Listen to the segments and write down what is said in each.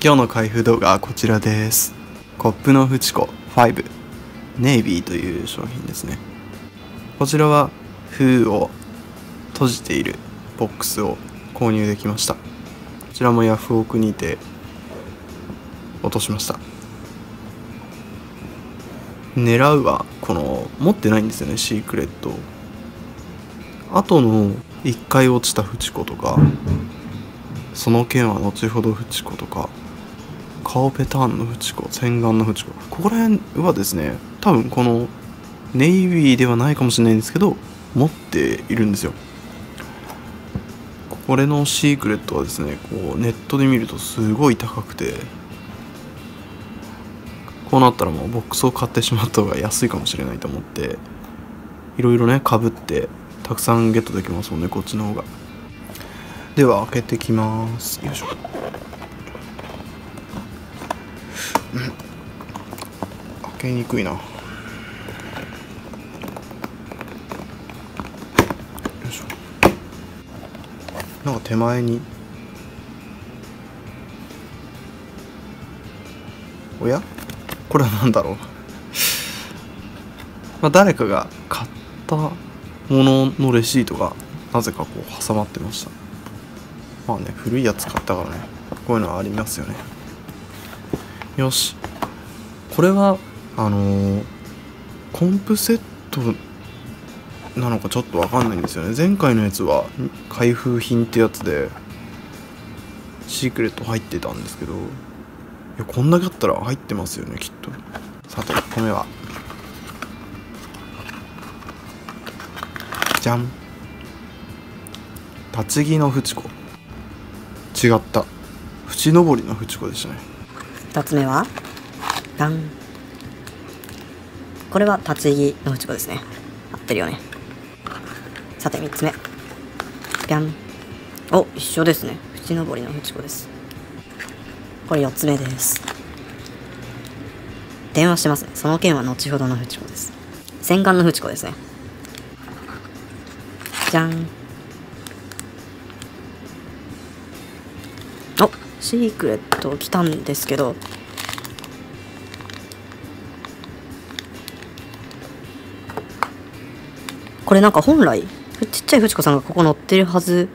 今日の開封動画はこちらです。コップのフチコ5ネイビーという商品ですね。こちらは封を閉じているボックスを購入できました。こちらもヤフオクにて落としました。狙うはこの持ってないんですよねシークレット。後の1回落ちたフチコとかその件は後ほどフチコとか。顔ペタンのフチコ洗顔のフチコ。ここら辺はですね多分このネイビーではないかもしれないんですけど持っているんですよ。これのシークレットはですねこうネットで見るとすごい高くてこうなったらもうボックスを買ってしまった方が安いかもしれないと思っていろいろねかぶってたくさんゲットできますもんねこっちの方が。では開けてきます。よいしょ。開けにくいな。よいしょ。なんか手前に。おや？これは何だろう？まあ誰かが買ったもののレシートがなぜかこう挟まってました。まあね古いやつ買ったからね。こういうのはありますよね。よし。これはあのー、コンプセットなのかちょっと分かんないんですよね。前回のやつは開封品ってやつでシークレット入ってたんですけどいやこんだけあったら入ってますよねきっと。さて米は。じゃん。立ち木のフチコ違った。縁登りのフチコでしたね。2つ目は？ダン。これは立ち木のフチコですね。合ってるよね。さて3つ目。ぴゃん。お一緒ですね。縁登りのフチコです。これ4つ目です。電話してますね。その件は後ほどのフチコです。洗顔のフチコですね。じゃん。シークレット来たんですけどこれなんか本来ちっちゃいフチコさんがここ乗ってるはず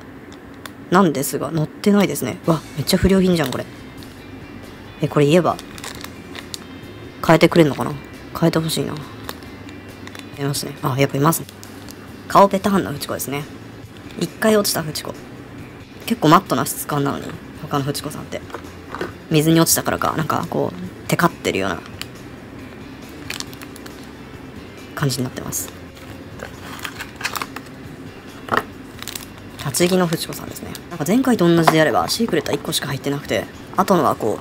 なんですが乗ってないですねわめっちゃ不良品じゃんこれえこれ言えば変えてくれんのかな？変えてほしいな。いますね。あ、やっぱいます。顔ペターンのフチコですね。一回落ちたフチコ。結構マットな質感なのに、他のフチコさんって。水に落ちたからか、なんかこう、テカってるような感じになってます。立ち木のフチコさんですね。なんか前回と同じであれば、シークレットは1個しか入ってなくて、あとのはこ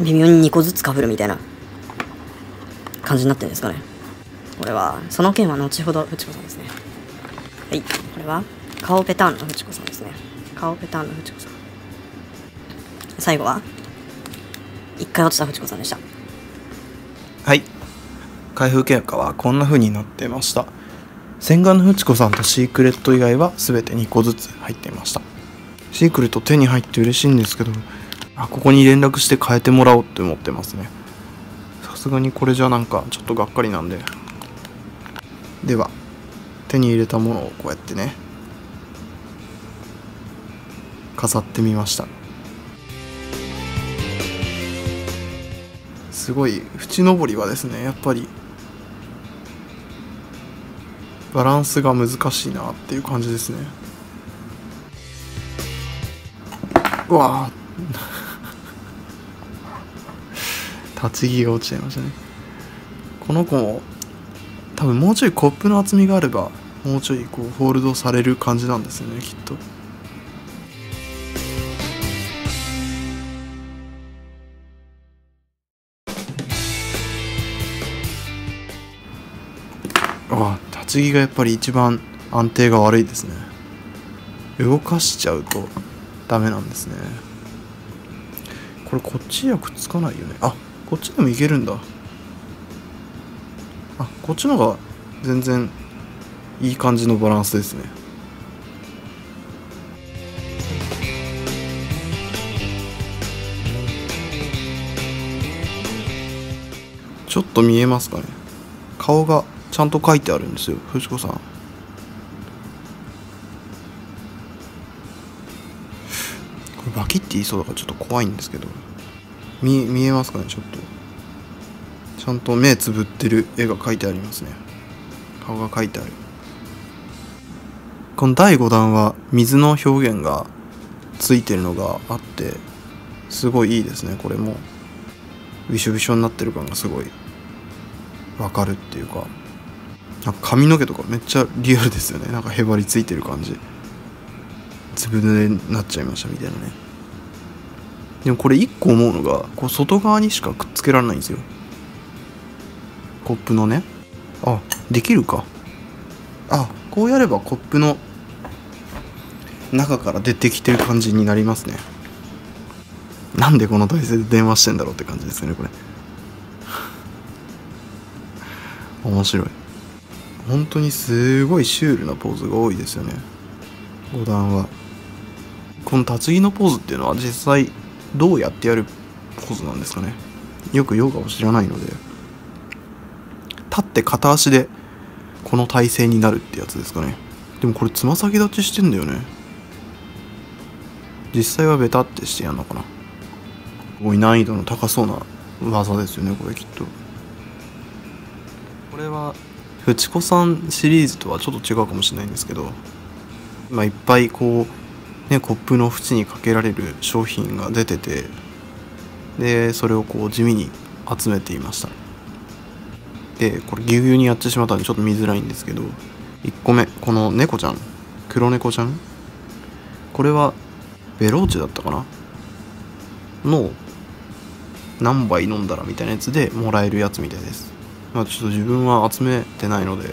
う、微妙に2個ずつかぶるみたいな感じになってるんですかね。これは、その件は後ほど、フチコさんですね。はい。これは、顔ペターンのフチコさんですね。顔ペターンのフチコさん。最後は、一回落ちたフチコさんでした。はい。開封結果はこんな風になってました。洗顔のフチコさんとシークレット以外は全て2個ずつ入っていました。シークレット手に入って嬉しいんですけどあここに連絡して変えてもらおうって思ってますね。さすがにこれじゃなんかちょっとがっかりなんで。では手に入れたものをこうやってね飾ってみました。すごい縁登りはですねやっぱりバランスが難しいなっていう感じですね。うわ 立ち木が落ちちゃいましたね。この子も多分もうちょいコップの厚みがあればもうちょいこうホールドされる感じなんですよねきっと。次がやっぱり一番安定が悪いですね。動かしちゃうとダメなんですね。これこっちにはくっつかないよね。あこっちでもいけるんだ。あこっちの方が全然いい感じのバランスですね。ちょっと見えますかね。顔がちゃんと書いてあるんですよ。藤子さん。これバキって言いそうだからちょっと怖いんですけど。見見えますかねちょっと。ちゃんと目つぶってる絵が描いてありますね。顔が描いてある。この第5弾は水の表現がついてるのがあってすごいいいですね。これも。びしょびしょになってる感がすごい。わかるっていうか。髪の毛とかめっちゃリアルですよね。なんかへばりついてる感じ。ずぶ濡れになっちゃいましたみたいなね。でもこれ一個思うのがこう外側にしかくっつけられないんですよ。コップのね。あ。できるか？あこうやればコップの中から出てきてる感じになりますね。なんでこの体勢で電話してんだろうって感じですよねこれ。面白い本当にすごいシュールなポーズが多いですよね。五段は。この立ち木のポーズっていうのは実際どうやってやるポーズなんですかね。よくヨガを知らないので。立って片足でこの体勢になるってやつですかね。でもこれつま先立ちしてんだよね。実際はベタってしてやんのかな。すごい難易度の高そうな技ですよねこれきっと。これはフチコさんシリーズとはちょっと違うかもしれないんですけど今いっぱいこうねコップの縁にかけられる商品が出ててでそれをこう地味に集めていました。でこれぎゅうぎゅうにやってしまったんでちょっと見づらいんですけど1個目この猫ちゃん黒猫ちゃん？これはベローチだったかな？の何杯飲んだらみたいなやつでもらえるやつみたいです。まあちょっと自分は集めてないので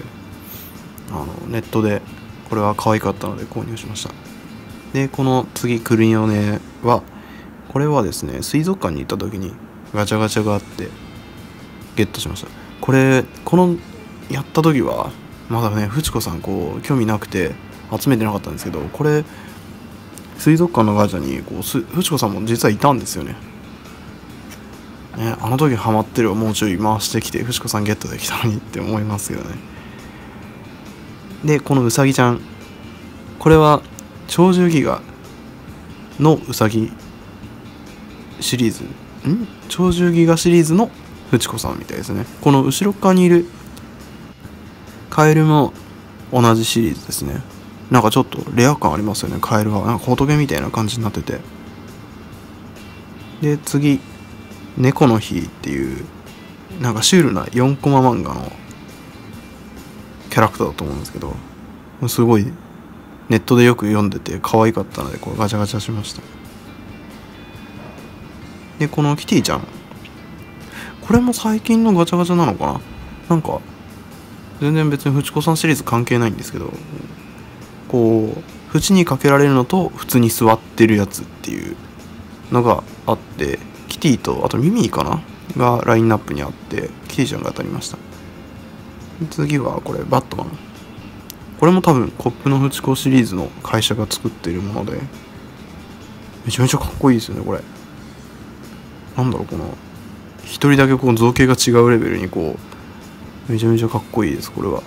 あのネットでこれは可愛かったので購入しました。でこの次クリオネはこれはですね水族館に行った時にガチャガチャがあってゲットしました。これこのやった時はまだねフチコさんこう興味なくて集めてなかったんですけどこれ水族館のガチャにこうフチコさんも実はいたんですよね。ねあの時ハマってるもうちょい回してきてフチコさんゲットできたのにって思いますけどね。でこのウサギちゃん。これは鳥獣ギガのウサギシリーズ。ん？鳥獣ギガシリーズのフチコさんみたいですね。この後ろ側にいる。カエルも同じシリーズですね。なんかちょっとレア感ありますよね。カエルはなんか仏みたいな感じになってて。で次「猫の日」っていうなんかシュールな4コマ漫画のキャラクターだと思うんですけどすごいネットでよく読んでて可愛かったのでこうガチャガチャしました。でこのキティちゃんこれも最近のガチャガチャなのかな？なんか全然別にフチコさんシリーズ関係ないんですけどこう縁にかけられるのと普通に座ってるやつっていうのがあってキティとあとミミィかな？がラインナップにあってキティちゃんが当たりました。次はこれバットマン。これも多分コップのフチコシリーズの会社が作っているものでめちゃめちゃかっこいいですよねこれ。なんだろうこの一人だけこう造形が違うレベルにこうめちゃめちゃかっこいいですこれは。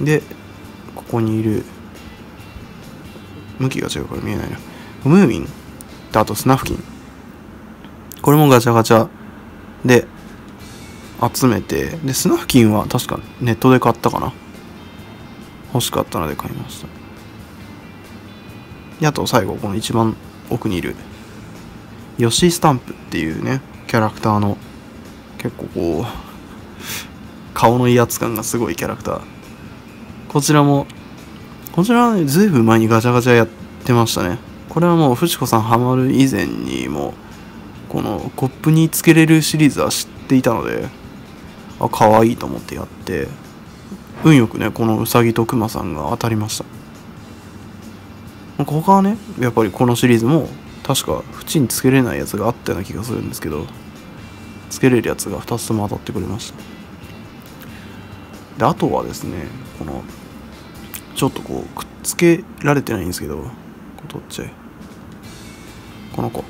でここにいる向きが違うから見えないな。ムーミン。とあとスナフキン。これもガチャガチャ。で集めて。でスナフキンは確かネットで買ったかな。欲しかったので買いました。であと最後この一番奥にいる。ヨシスタンプっていうねキャラクターの結構こう顔の威圧感がすごいキャラクター。こちらもこちらはねずいぶん前にガチャガチャやってましたね。これはもうフチコさんハマる以前にもこのコップにつけれるシリーズは知っていたのであ可愛いと思ってやって運よくねこのウサギとクマさんが当たりました。他はねやっぱりこのシリーズも確か縁につけれないやつがあったような気がするんですけどつけれるやつが2つとも当たってくれました。であとはですねこのちょっとこうくっつけられてないんですけどこう取っちゃえ。この子。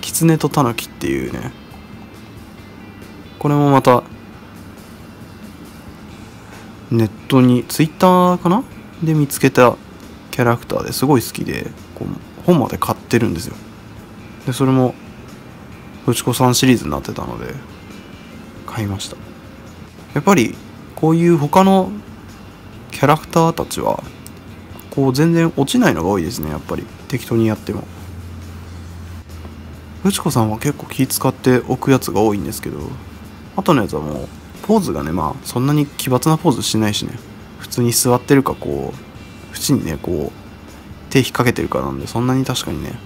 狐とタヌキっていうね。これもまたネットにツイッターかな？で見つけたキャラクターですごい好きでこう本まで買ってるんですよ。でそれもフチコさんシリーズになってたので買いました。やっぱりこういう他のキャラクターたちはこう全然落ちないのが多いですねやっぱり。適当にやっても。フチコさんは結構気使っておくやつが多いんですけど。後のやつはもうポーズがねまあそんなに奇抜なポーズしないしね。普通に座ってるかこう縁にねこう手引っ掛けてるかなんでそんなに確かにね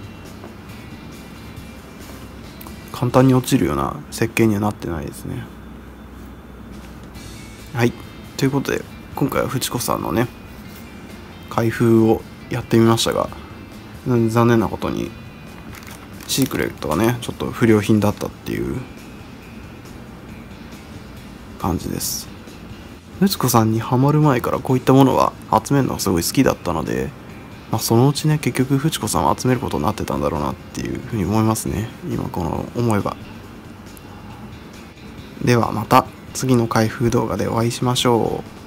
簡単に落ちるような設計にはなってないですね。はい。ということで今回はフチコさんのね開封をやってみましたが残念なことにシークレットがねちょっと不良品だったっていう感じです。フチコさんにはまる前からこういったものは集めるのがすごい好きだったので、まあ、そのうちね結局フチコさんを集めることになってたんだろうなっていうふうに思いますね。今この思えばではまた次の開封動画でお会いしましょう。